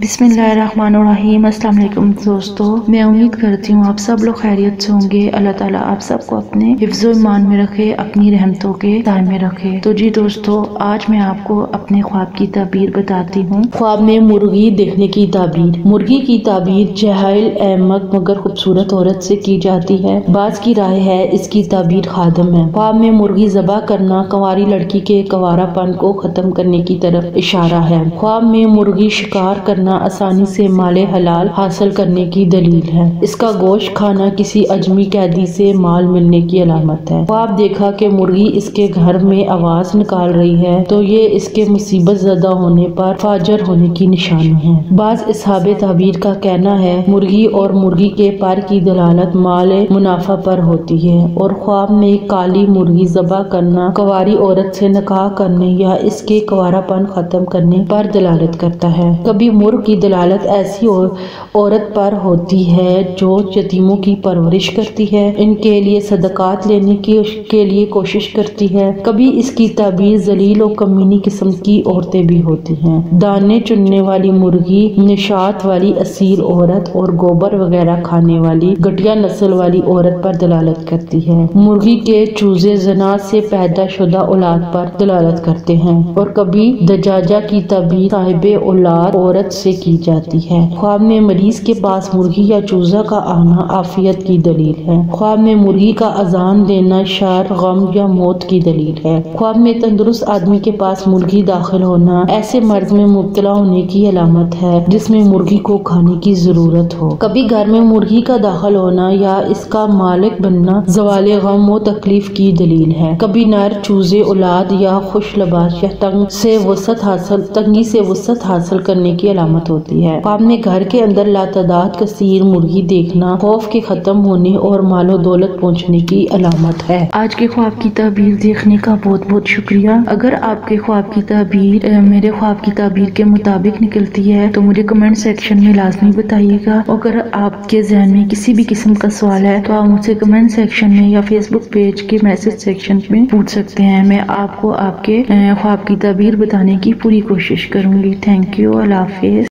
बिस्मिल्लाहिर्रहमानिर्रहीम। अस्सलाम वालेकुम दोस्तों, मैं उम्मीद करती हूँ आप सब लोग खैरियत से होंगे। अल्लाह ताला आप सबको अपने हिफ्ज़ ईमान में रखे, अपनी रहमतों के दाय में रखे। तो जी दोस्तों, आज मैं आपको अपने ख्वाब की ताबीर बताती हूँ। ख्वाब में मुर्गी देखने की ताबीर। मुर्गी की ताबीर जहाइल अहमद मगर खूबसूरत औरत से की जाती है। बाज की राय है, इसकी ताबीर खादम है। ख्वाब में मुर्गी जबा करना कंवारी लड़की के कवारापन को खत्म करने की तरफ़ इशारा है। ख्वाब में मुर्गी शिकार करना खाना आसानी से माले हलाल हासिल करने की दलील है। इसका गोश्त खाना किसी अजमी कैदी से माल मिलने की अलामत है। आप देखा कि मुर्गी इसके घर में आवाज़ निकाल रही है तो ये इसके मुसीबत ज़्यादा होने पर फाजर होने की निशानी है। बाज इसहाब तबीर का कहना है, मुर्गी और मुर्गी के पर की दलालत माल मुनाफा पर होती है और ख्वाब में काली मुर्गी जबा करना, कवारी औरत से नकाह करने या इसके कवारापन खत्म करने पर दलालत करता है। कभी मुर्ग की दलालत ऐसी और, औरत पर होती है जो यतीमों की परवरिश करती है। इनके लिए सदकात लेने की के लिए कोशिश करती है। कभी इसकी तबीर जलील और कमीनी किस्म की औरतें भी होती हैं। दाने चुनने वाली मुर्गी निशात वाली असील औरत और गोबर वगैरह खाने वाली घटिया नस्ल वाली औरत पर दलालत करती है। मुर्गी के चूजे जनात से पैदा शुदा औलाद पर दलालत करते हैं। और कभी दजाजा की तबीर साहिब औलाद औरत से की जाती है। ख्वाब में मरीज़ के पास मुर्गी या चूजा का आना आफियत की दलील है। ख्वाब में मुर्गी का अजान देना शार, गम या मौत की दलील है। ख्वाब में तंदुरुस्त आदमी के पास मुर्गी दाखिल होना ऐसे मर्ज में मुबतला होने की अलामत है, जिसमें मुर्गी को खाने की ज़रूरत हो। कभी घर में मुर्गी का दाखिल होना या इसका मालिक बनना जवाल गम व तकलीफ़ की दलील है। कभी नर, चूजे, औलाद या खुश लबाश या तंग से वसत हासिल, तंगी से वसत हासिल करने की अलामत अलामत होती है। आपने घर के अंदर लातदाद कसीर मुर्गी देखना, खौफ के खत्म होने और मालो दौलत पहुँचने की अलामत है। आज के ख्वाब की तबीर देखने का बहुत बहुत शुक्रिया। अगर आपके ख्वाब की तबीर मेरे ख्वाब की तबीर के मुताबिक निकलती है तो मुझे कमेंट सेक्शन में लाजमी बताइएगा। अगर आपके जहन में किसी भी किस्म का सवाल है तो आप मुझसे कमेंट सेक्शन में या फेसबुक पेज के मैसेज सेक्शन में पूछ सकते हैं। मैं आपको आपके ख्वाब की तबीर बताने की पूरी कोशिश करूँगी। थैंक यू अल्लाह हाफिज।